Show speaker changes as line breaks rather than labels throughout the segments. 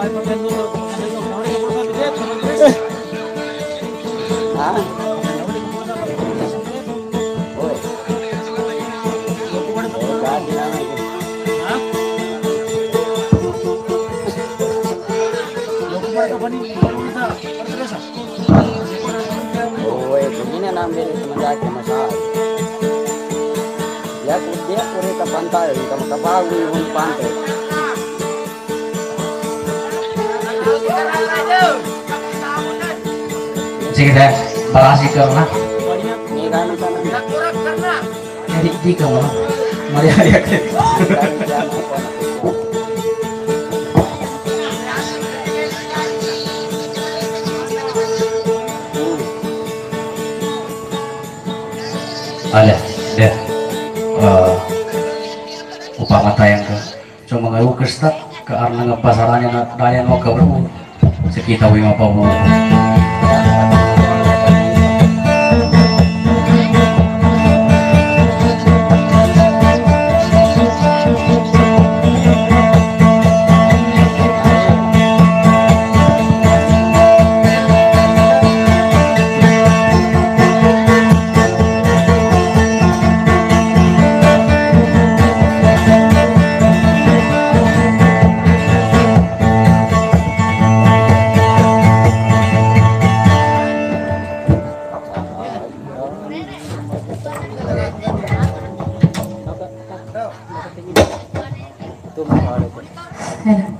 vai pra tidak. Balas itu mah
jadi mari ada deh upah mata yang ke cuma ke ke arna ngepasarannya mau ke sekitar wima pabu
Hello.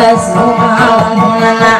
That's no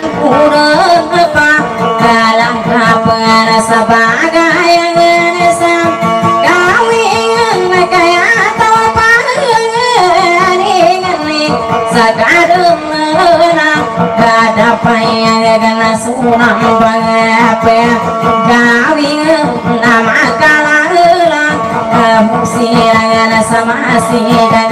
burung rupa dalam kabar sebagai yang nesam kami ingin kaya tawa pangan ingin sekarang menang. Kadapai yang kena sunam nama kalah hilang kamu siang sama si dan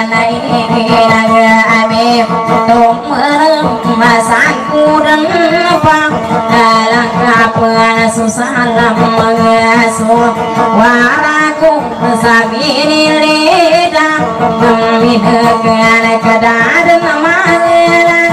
salam mengasuh waraku sabini lida kami degan kedadan mangelan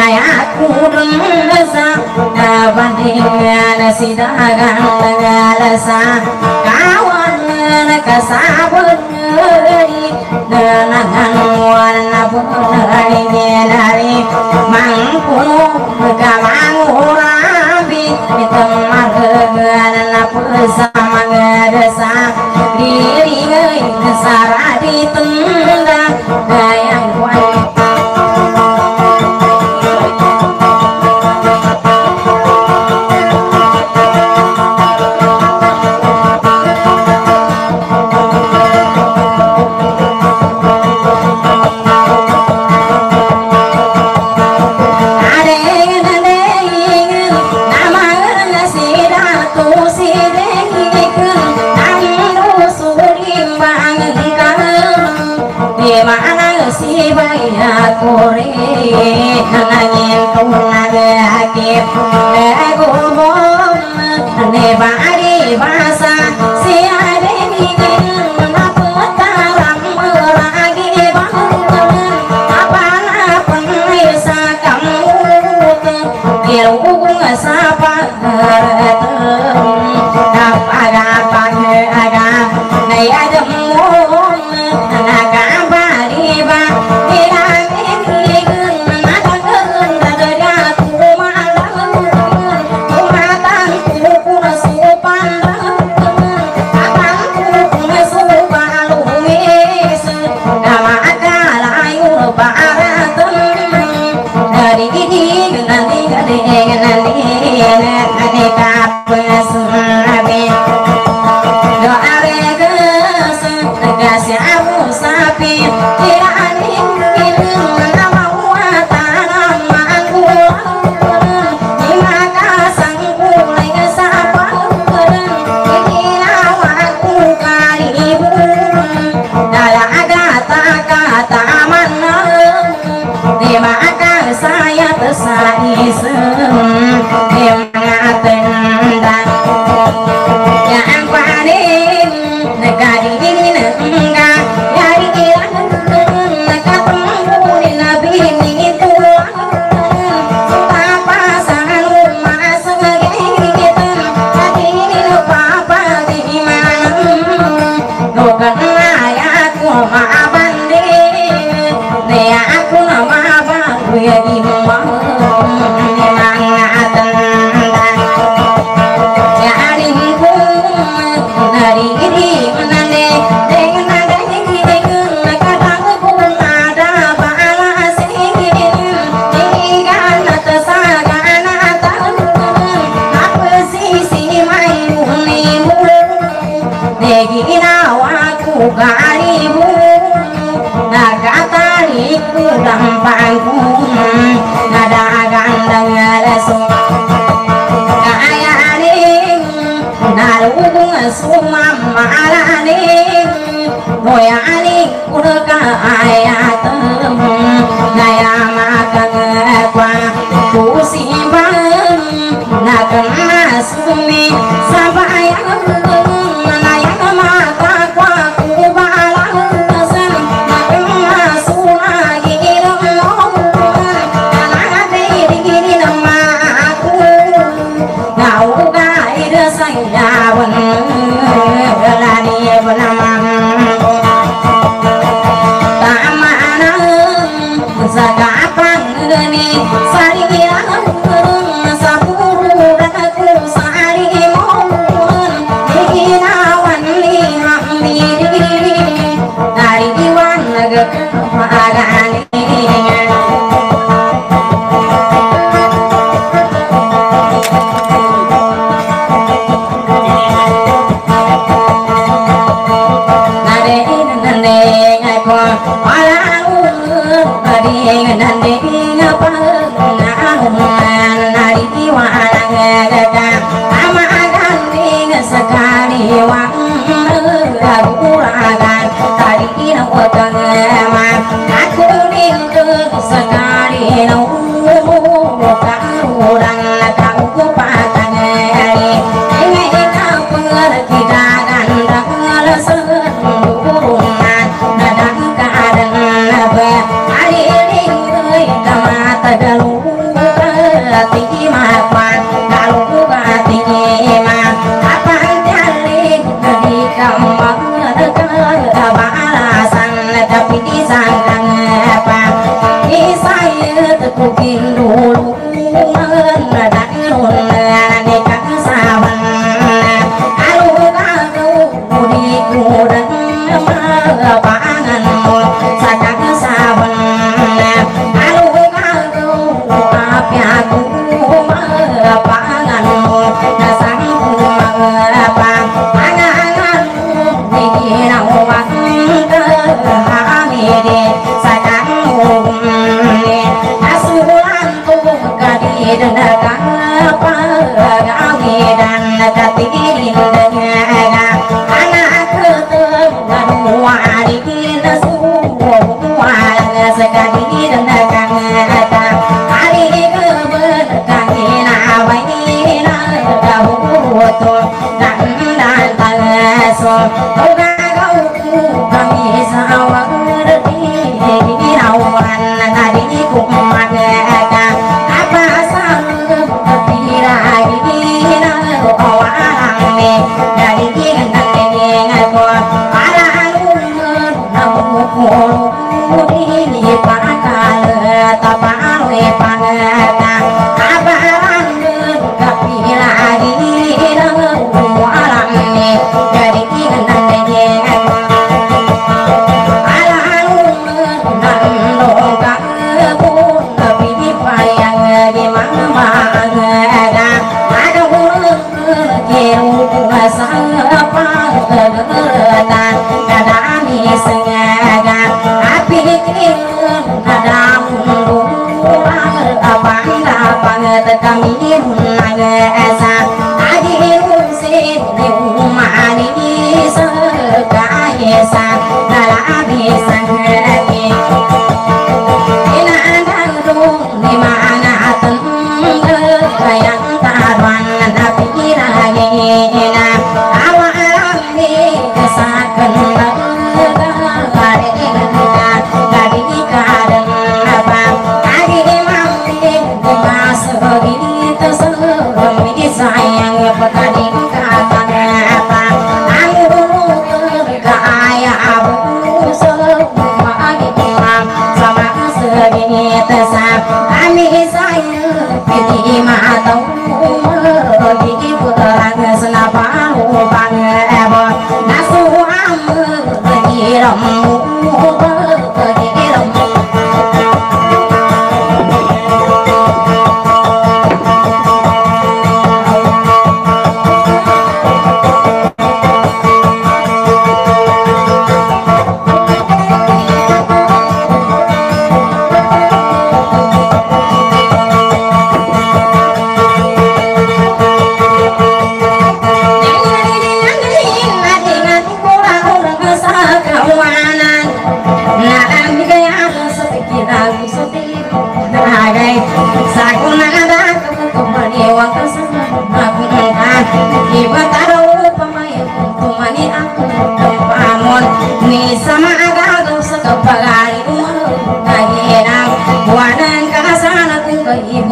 kayakusa kawan ingana sidagang tagalasa kawan na kasabot ngari nanangan warna punari nyelari mangkuno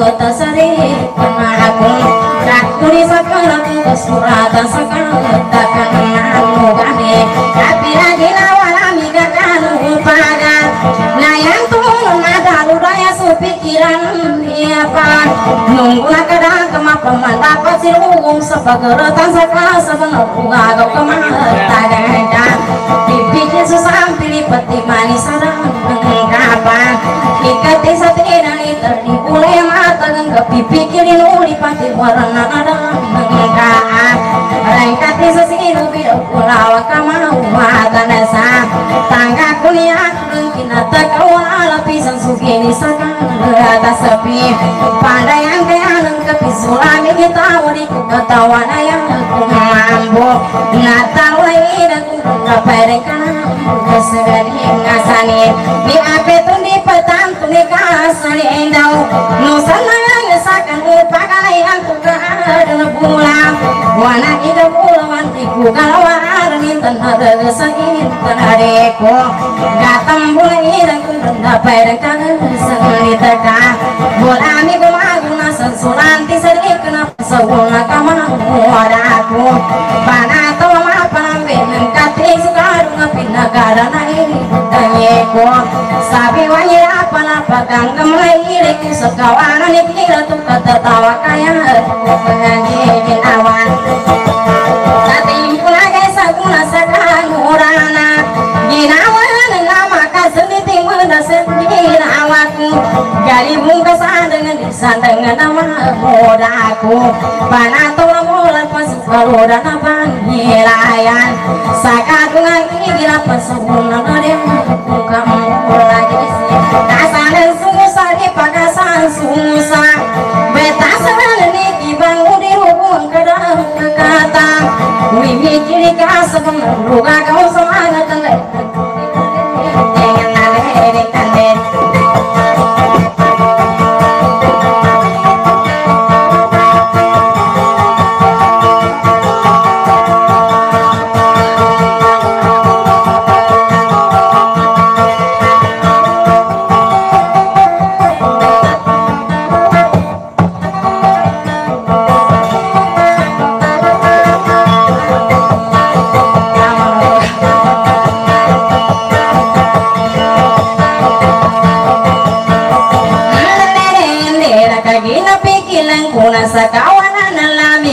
ibu tasari aku rakuni sakala kung kasurata sakala takkan gane tapi lagi lawalami gakanu pada yang tulung ada ludaya supikiran apa nunggu kadang kemapaman dapat silung sepageratan saka sebenar uga gau kemata ganda dipikir susah pilih peti manis sarang satina pipikirin uli pati warna ada genggaan rengkati sesiru bido pulawa kamau mata nasa tangga kuliah mungkin takawala pisan sugini saka atas sepi. Pandai yang lengkapi sulami kita wadi ketawa yang aku mampu natal lagi dan ngapain kana kesegani ngasani di ape tuh di petang tuh di kasani endau nusana yang ngesakan upakai yang tuh ada bulan wana ida bulan iku kalawar nintan ada sakin tanareko gatam bulan ida kunda pada kana sengani teka bulami gumaguna sensulanti sedih kenapa sewuna kamang wadaku pana tawa mapang benang kati sekarang ngapin negara tanyeko sabi wanyi apa napa kang kemai irik sekawanan ikira tuh kata tawa kaya pengaji awan Satim pulaga saguna sakang urana Ginawan nama kaseniti mena sendirawaku Gali bungkasan dengan lisan dengan nama modaku Panato lamulan pasukaludan abang hilayan Sakadungan gila pasabuna nadem Buka lagi Kasanan susah di pagasan susah. Betasan ni ibang udi hubung kadang kata. Wimi kiri kasa pengeruga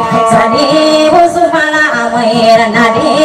kemen sari usumala amir nadi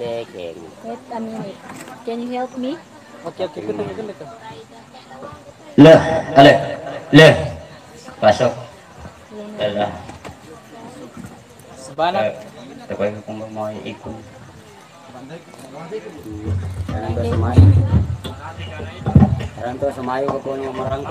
Eh, taking.
wait a minute. Can you help me?
Le, ale, le. Pasok. Lala.
Sebanyak
Eh, Tapos kung mau ikut.
Sekarang tuh semayu. Sekarang tuh semayu ke punya orang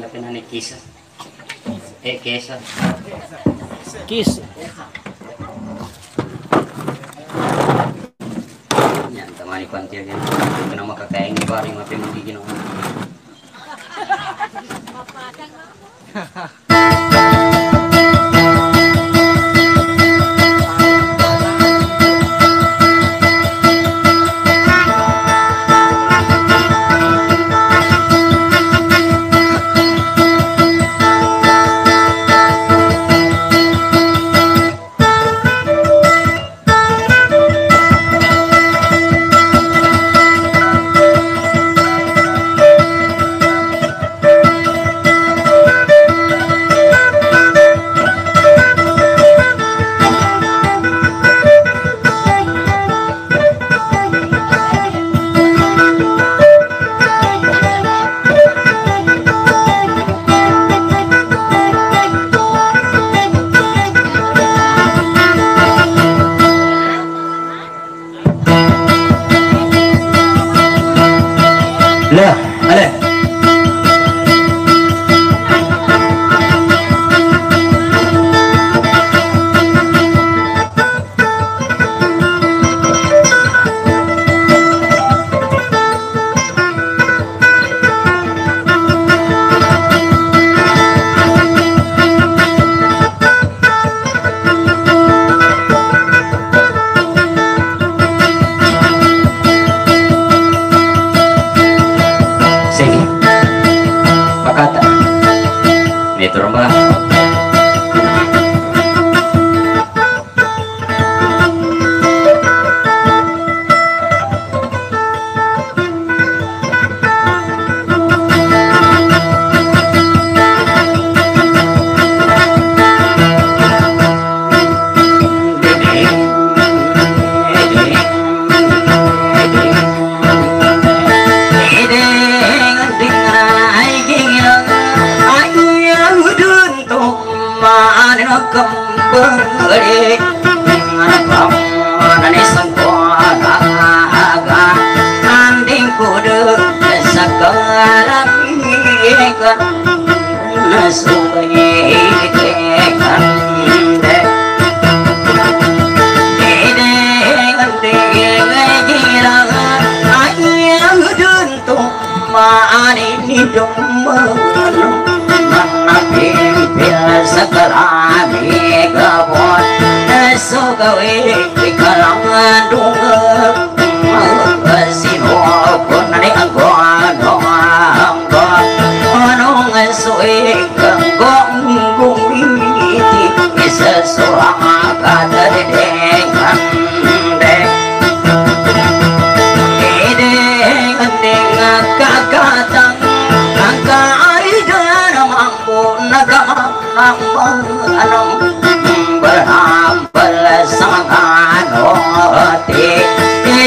pernah nih kisah. Eh kisah.
Kiss.
Yan, tamani panti yan. Ito na makakain ni Bari, mapi magiging ako. Lah, 走过来。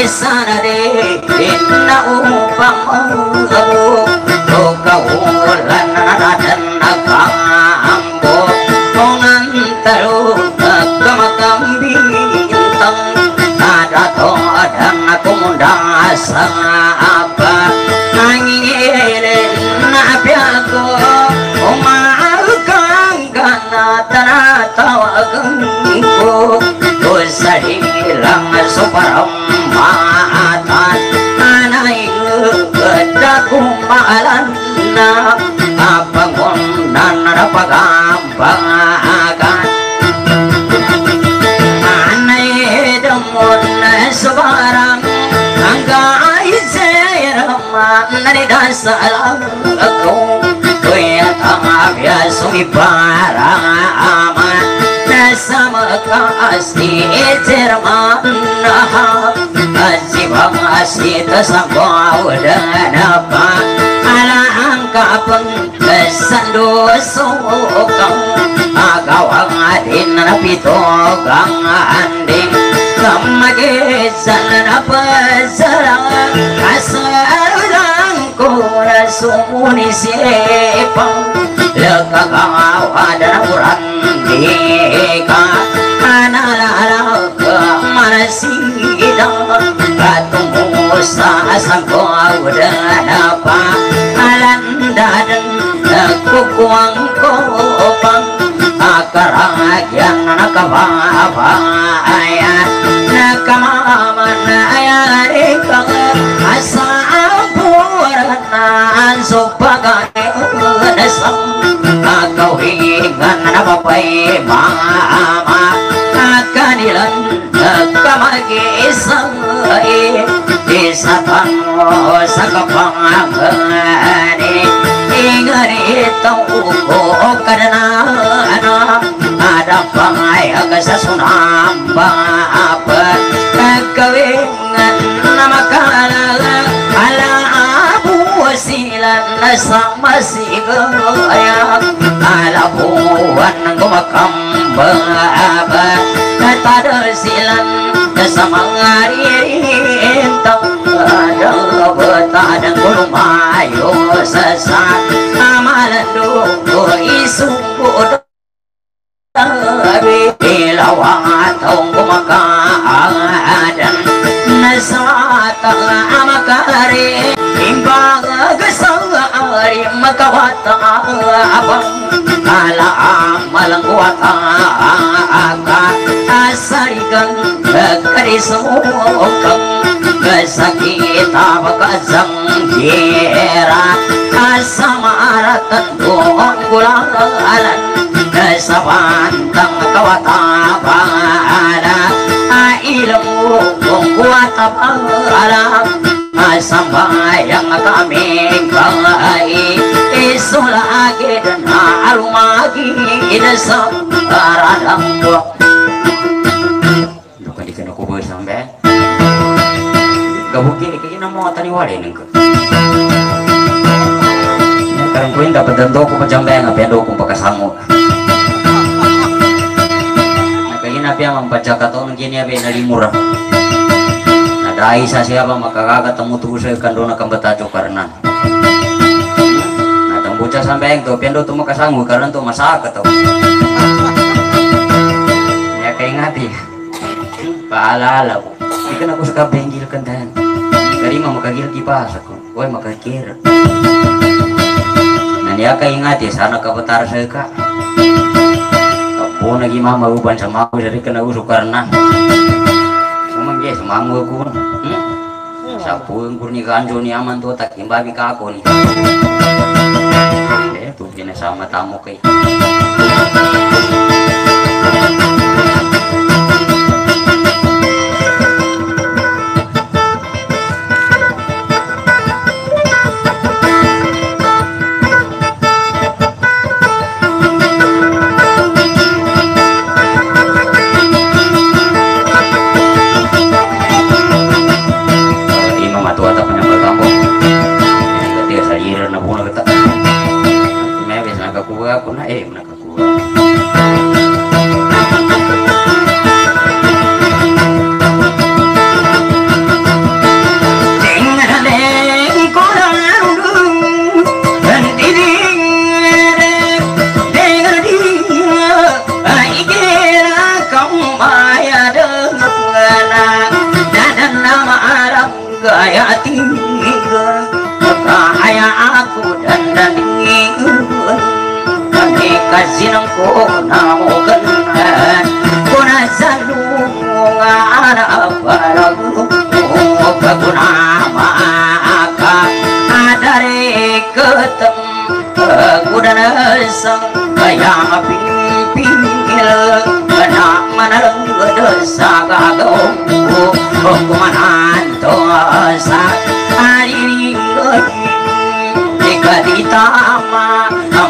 sana de, inna umu Nanidasalang ako Kuya aman sa kawadan apa na sumunisipang Lekagawa dan urandika Analala manasidang Katungo sa sangkaw dan apa Alandadan kukuang kopang Akaragyan nakababayan Kakawigan na papay mama Kanilan kamagisang Isa mo sa kapangani Inganitang uko ka na ano Ada pangayag sa sunamba Kagawingan na makalala Ala abu sila na sa masigaya Ng gumakambaba Katada silang sa mga ririntang Ada betadang lumayo sa sa Amalan ko isungkod Sabi ilawang atong kumakaadan Nasata amakari Imbang gasang ari magkawata abang Kala amalang kuwata aka Asarigang karisumukang Kasakita magkasang tira Asamaratan doon gulalan sa bantang kawatapala Ailam mo kung kuwatapala Sambayang kaming kangay Isulagi na alumagi Sa karadang Duka di ka na kubur sampai. Gabukin di kaya na mo taniwalin ko Karang yung dapat dando ko pa jambay nga Pendo kong pagkasango Nakaginabi ang membaca katon gini abe nalimura Nadai sa siya ba makakakatamu tuh sa kando na kambatajo karena Natang buca sampai yang tuh Pendo tuh makasango karena tuh masaka tuh Ya kaingati Paalala ko Ikan ako sa kabenggil kandahan. Karima makagil kipas ako Uy makakira dia keingati sana ke betar seka Kapo lagi mama uban sama aku dari kena usuk karena Umang guys, mama aku hmm? Sapu yang kurni kanjo ni aman tuh tak imbabi ka Eh, tuh sama tamu kay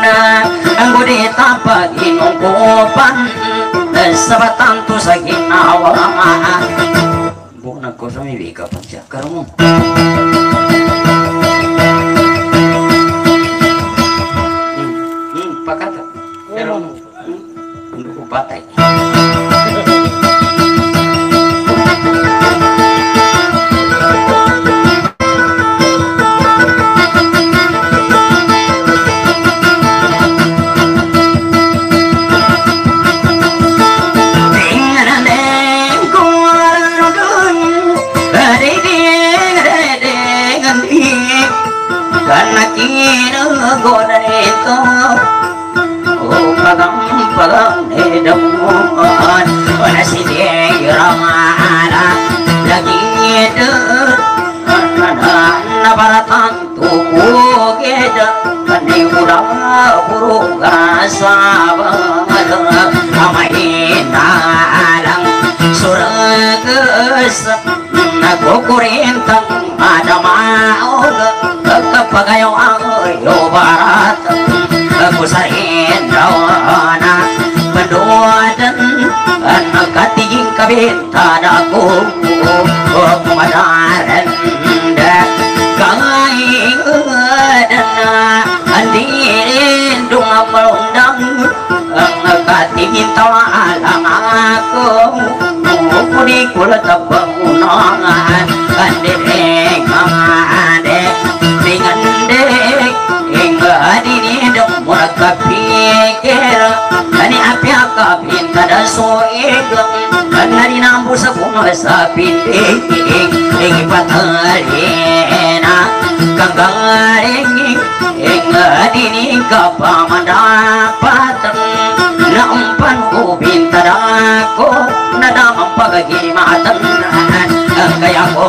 alaga gauna anggo ditapa inungkupan sabatan tu saginawa bukan ko sa may ka pagjakar mo Hmm, hmm, pakata pero hmm, hindi ko patay akapin Kada soegang Kana dinambu sa bunga sa pindig Ingi patalina Kagaring Hingga dini kapamandapatan Naumpan ko bintadako Nadamang pagagimatan Kaya ko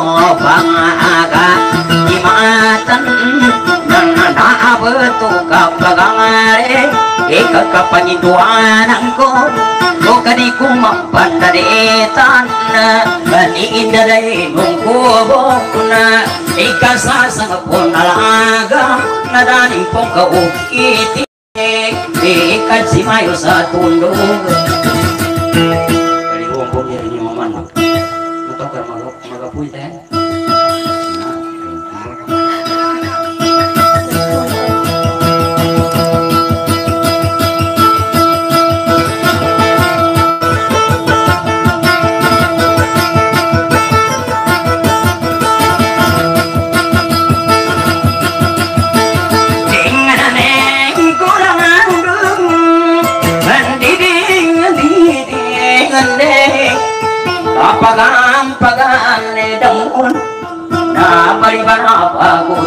O kani ko mampandaditan Kani indaday nung kubok na Ikasasang po nalaga Nadaning pong kaukiti Ikat si Mayo sa po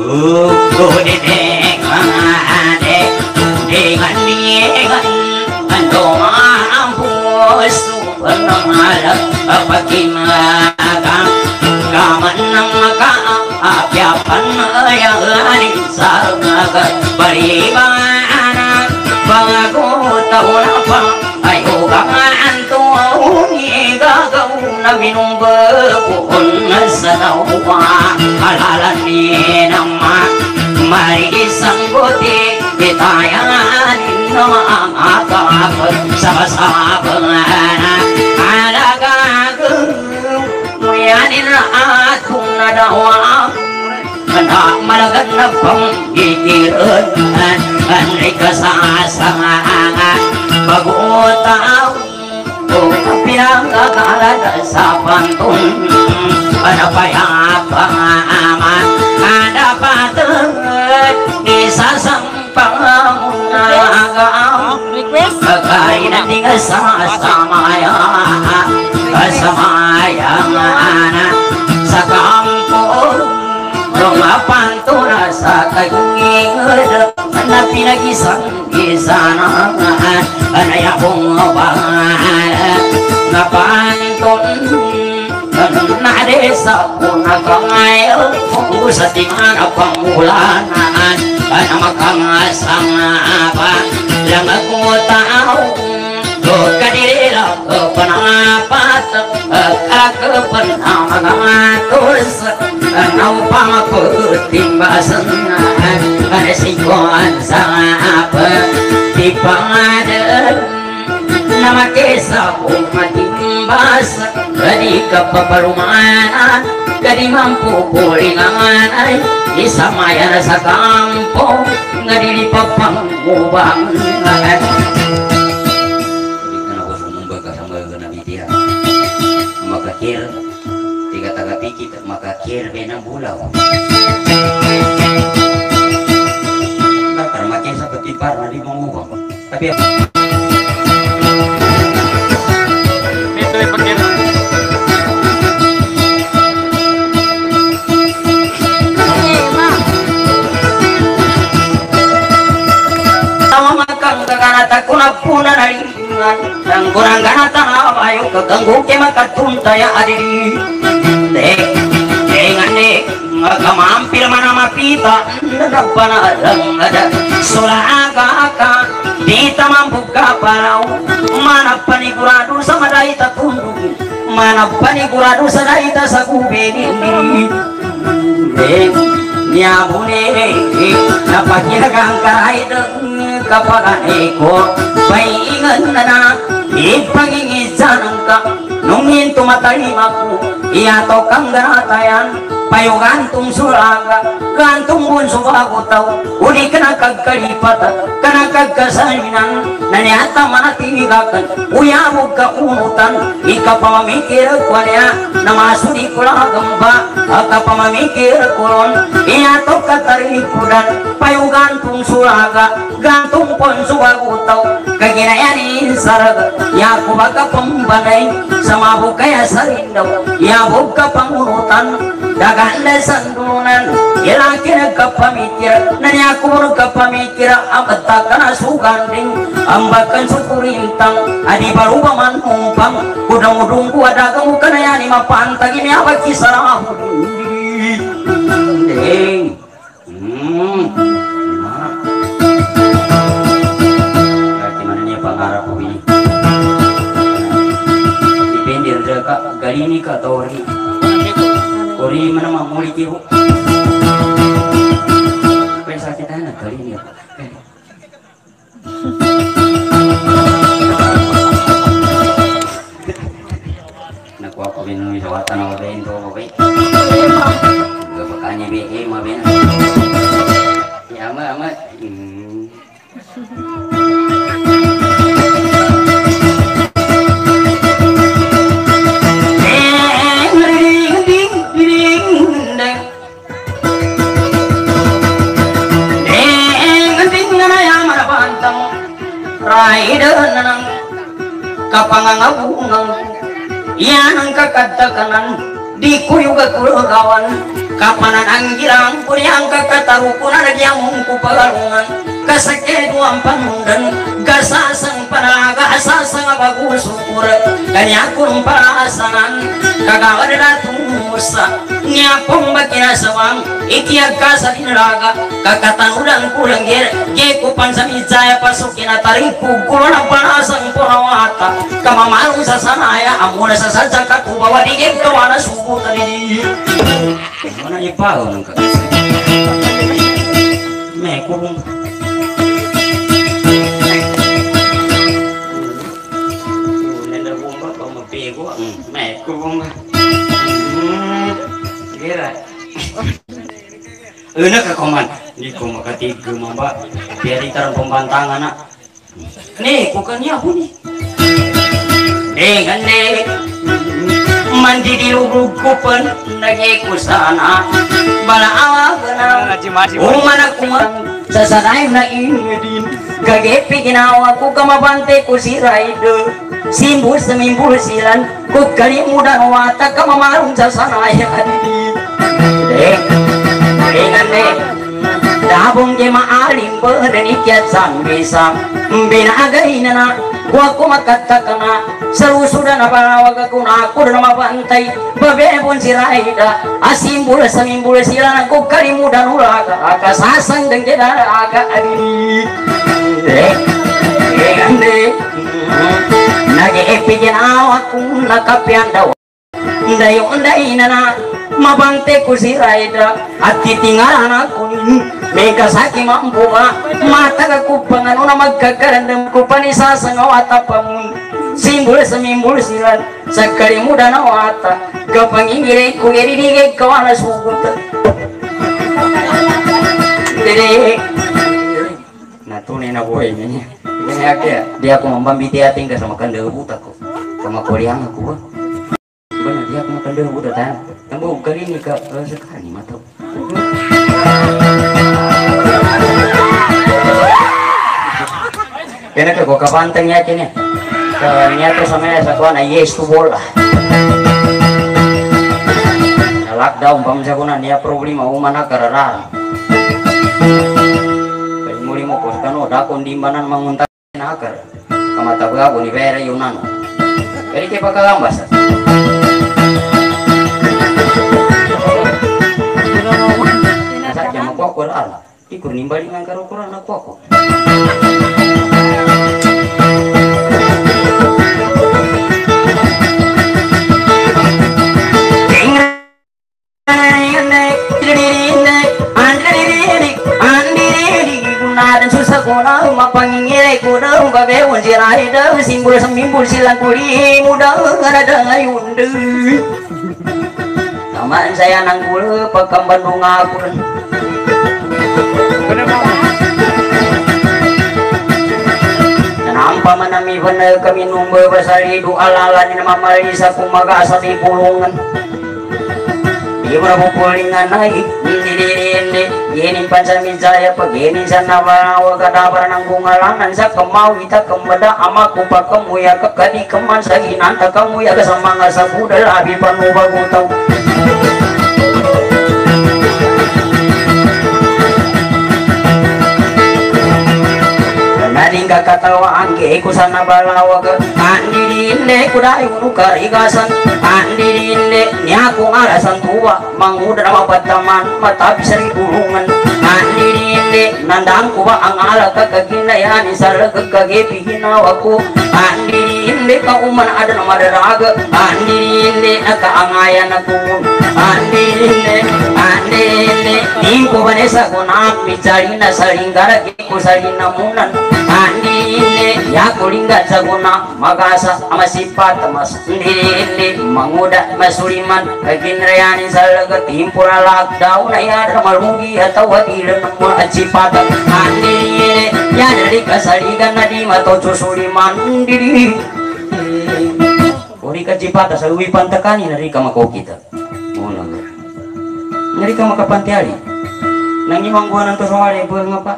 mga ko Dunia yung pagganatan Ano pa yung kantong Nigagaw Nung mapanga ako nito Yan itatari ko dan Nagantung pun subago tau Tuh dengan Dengan dengan Ando mampus Penamalam Pagkimagang Kaman ng makaapyapan Yang anisang Balibanan Bago taon na pa Ayo kangan tuon ವಿನುಂಬ ಪುನ್ನ ಸನೌವ ಅಲಲ ನೀನಮ್ಮ ಮರಿ ಸಂಗೋತಿ ಹಿತಾಯ ನಿನ್ನವ ಆತಾಪ ಸಬಸಾಪನ ಅಲಗಾಗ ಮುಯಾನಿನ ಆತುನ್ನ ದವಾ Hãy subscribe cho kênh Ghiền Mì Gõ Để không bỏ lỡ những video hấp dẫn sapantung Panapayakama Adapatung Isasampangagam Kakainating sasamaya
Kasamayangana
Sa kampong Lumapantura sa kagingod Na pinagisang-gisa na Anay akong bahay là ba con na đế sợ. Buồn là con ai ơi phong vũ sợ tình là con mù la na ba nó mà con sang ba là mà cô tao. Rồi cái đi là ở phần ba tập ở các phần hào mà tôi sợ. Nấu ba cô tình ba sân anh sinh con sang ba thì ba đời nama kesa umatimbas dari kapaparumanan dari mampu kulingan ay isamayan sa kampo ngadili papangubang Ikan ako sumumbaga sa mga ganamitia. Makakir, tiga taga pikit, makakir benang bulaw. Bakar makin sa petipar na di. Tapi
Ito
Ngagamampir mana Nanapana lang ada Sulaga ka Dita mambuka parau Mana panigurado sa madaita tunduk. Mana panigurado sa daita sa kubeni Dek, nyamune napakiragang kahit kapaganeko paingan na na ipangingisanan ka nung tumatalima ko iyato kang ganatayan payo gantong suraga gantong bunso bago tao uli ka na kagkalipatan ka na kagkasalinan naniata manatiligakan uyabog ka unutan ika pamamikir ko niya na masudi ko lang ba aka pamamikir ko ron iyato katarikudan payo gantong suraga. Gantong ponso bago tao kaginayanin saraga. Yaku baga pambanay sa mabog kaya sa rindaw yabog ka pangunutan daganda sandunan ilaki nagkapamikir nanyaku nagkapamikir amata ka na suganding ambakan adi kudang udung ku ada kamu kana yani mapantag ini apa kisah hmm ko ini Ori mana mau mulai tiru. Kita anak kali ini. Nak kuah kau binu jawatan awal kau. Gak pakannya bin, eh, mau bin. Ya amat amat. Hmm. Kapangangabungang yanang kakadakanan di kuyuga kulagawan kapanan ang girang kuryang kakatarukunan nagyamong kupagalungan kasakeduang panundan gasasang panaga asasang abagusur kanya kurung parasanan kagawad ratumusa nyapong bakinasawang ikiag kasa dinraga kakatan ulang kulang ger gekupan sa mizaya pasukin at taripu kulo ng panasang purawata kamamarong sa sanaya amuna sa sadya katubawa di kawana subutan ini mana ipaw ng kakasa me Enak ka koman. Di ko makatiga mamba Biar itaran pembantangan nak. Nih kukannya aku nih. Eh gande Mandi di lubuk kupen Nagi kusana Bala
Ngaji masih
Umana kumang Sasanay na inudin Gagepi ginawa ko kamabante ko si Raider Simbul sa mimbul silan Kung kalimudan wata kamamarong sa sanay adidin Eh, ingat deh Dabong je maalim berdenikят sang bisa Binagay na na Gua ko makatakana Salusudan na panawag ako na ako na mabantay Babebon si Raida Asimbul sa mimbul sila Kung kalimudan ulaga Akasasang dang jeda aga adili Eh, ingat deh Nag-iipigin awak kung nakapian daw Dayo unday na na Mabante ko si Raida. At titingalan ako ni May kasaki mambuha. Mataga Panisa sa ngawata pa mo Simbol sa mimbol sila Sa kalimuda na wata. Kapangingiray ko Iridigay ka wala sugot. Dede Natunay na buhay niya. Kaya kaya Di ako mambambiti ating ka sa makanda buta ko. Sama ba Benar aku makan dulu udah. Yang bau kali ini ke sekali mata. Kena ke ke pantengnya kini. Ke niat sama sa kuan ay yes tu bola. Lockdown sa kunan niya problema umana karara. Muli mo pos kano dakon di manan mangunta nakar. Kamata ko ni vera yunan. Kaya kaya pagkakambas. Lah. Ikur nimbali ngang karo Quran aku aku. saya nanggul Nampak manami bener kami numbe bersari du ala ni mamali sa kumaga sa di pulungan. Di mana pupulingan naik di di di di Gini pansami jaya pagini sa nabarawa kadabara ng bungalangan sa kemau ita kembada ama kupa kemuya kekadi keman sa ginanta kemuya kesamanga sa budal abi panubagutaw Nading kakatawa angge ku sana balawag Andi dinde ku dayo nu karigasan. Andi dinde ni aku ngalasan tua. Manguda na mapataman matabi sa ribulungan Andi dinde nandang ku ba ang ala kakaginayan Isala kagagepi hinawa ko Andi dinde ka uman ada na madaraga Andi dinde nakaangayan ako Andi dinde Andi dinde Ingko banesa ko na Micari na salinggara Kiko salinamunan Andine ya kulinga jaguna magasa. Amasifat mas ndiri manguda masuliman kaginrayani salaga timpura lockdown. Ya malungi atau wadila namun acipat andine ya dari kasaliga nadi mato suliman ndiri Uri kacipata sa uwi pantakani nari ka mako kita. Muna ka. Nari ka makapantiali. Nangiwang buwan ng tusawari buwan nga pa.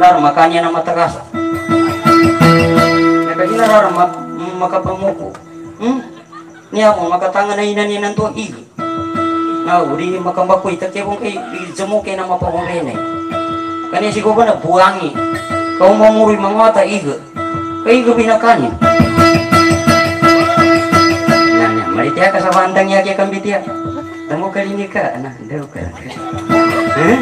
Dar makanya nama tegas. Kaya narara mak makapamuko. Hmm? Niya ako makatangan na inanin to ig. Na uri makambakoy takya kung kay jamo kay na mapakong Kani siguro ba na buwangi. Kau mamuri mangata ig. Kay binakanin. Nanya, maritia ka sa bandang ya kaya kambitia. Tamo kali ni ka, anak, daw ka. Eh?